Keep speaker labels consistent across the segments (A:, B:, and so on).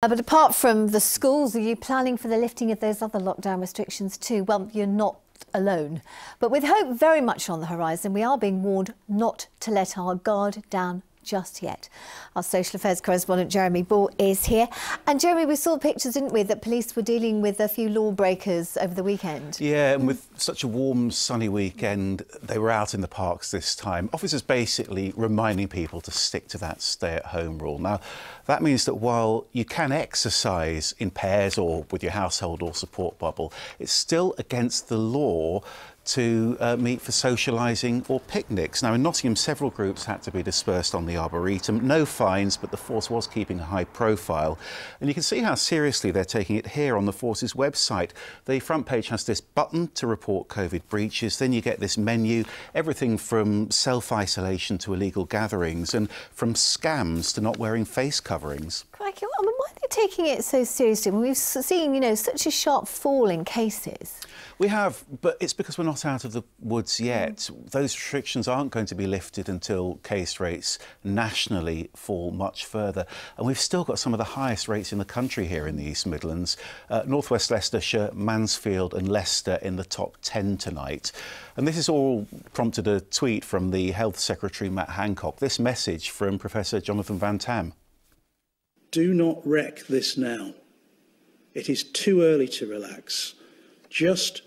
A: Uh, but apart from the schools, are you planning for the lifting of those other lockdown restrictions too? Well, you're not alone. But with hope very much on the horizon, we are being warned not to let our guard down just yet. Our social affairs correspondent Jeremy Ball is here. And Jeremy, we saw pictures, didn't we, that police were dealing with a few lawbreakers over the weekend.
B: Yeah, and with such a warm, sunny weekend, they were out in the parks this time. Officers basically reminding people to stick to that stay-at-home rule. Now, that means that while you can exercise in pairs or with your household or support bubble, it's still against the law to uh, meet for socialising or picnics. Now, in Nottingham, several groups had to be dispersed on the Arboretum. No fines, but the force was keeping a high profile. And you can see how seriously they're taking it here on the force's website. The front page has this button to report COVID breaches. Then you get this menu, everything from self-isolation to illegal gatherings and from scams to not wearing face coverings.
A: Crikey, mean, why are they taking it so seriously? We've seen, you know, such a sharp fall in cases.
B: We have, but it's because we're not out of the woods yet. Mm. Those restrictions aren't going to be lifted until case rates nationally fall much further. And we've still got some of the highest rates in the country here in the East Midlands. Uh, North West Leicestershire, Mansfield and Leicester in the top 10 tonight. And this has all prompted a tweet from the Health Secretary Matt Hancock. This message from Professor Jonathan Van Tam.
C: Do not wreck this now. It is too early to relax. Just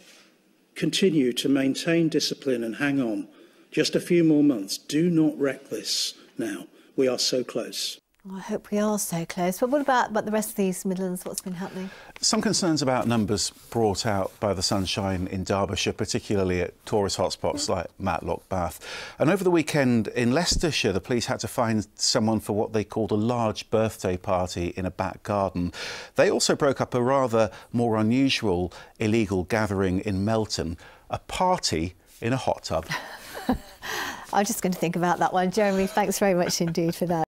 C: continue to maintain discipline and hang on. Just a few more months. Do not wreck this now. We are so close.
A: I hope we are so close. But what about, about the rest of the East Midlands? What's been happening?
B: Some concerns about numbers brought out by the sunshine in Derbyshire, particularly at tourist hotspots like Matlock Bath. And over the weekend in Leicestershire, the police had to fined someone for what they called a large birthday party in a back garden. They also broke up a rather more unusual illegal gathering in Melton, a party in a hot tub.
A: I'm just going to think about that one. Jeremy, thanks very much indeed for that.